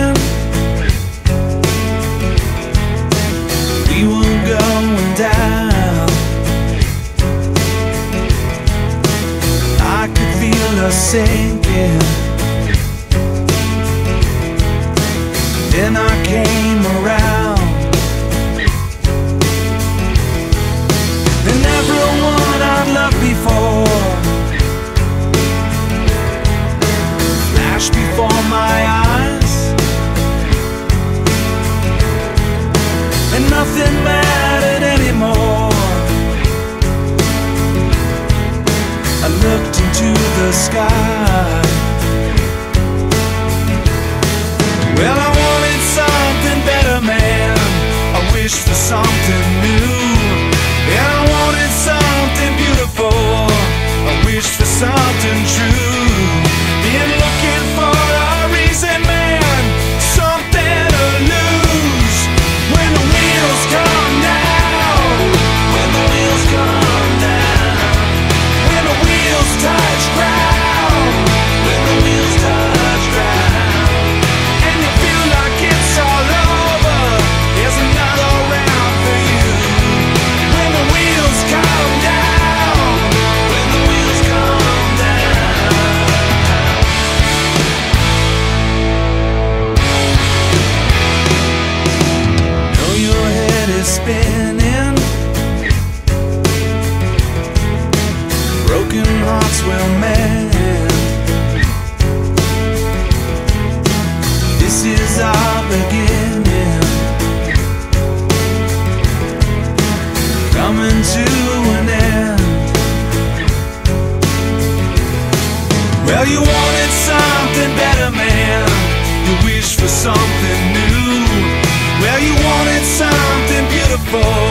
again We were going down I could feel us sinking. Then I came for something new. broken hearts will mend This is our beginning. Coming to an end. Well, you wanted something better, man. You wished for something new. Well, you wanted something beautiful.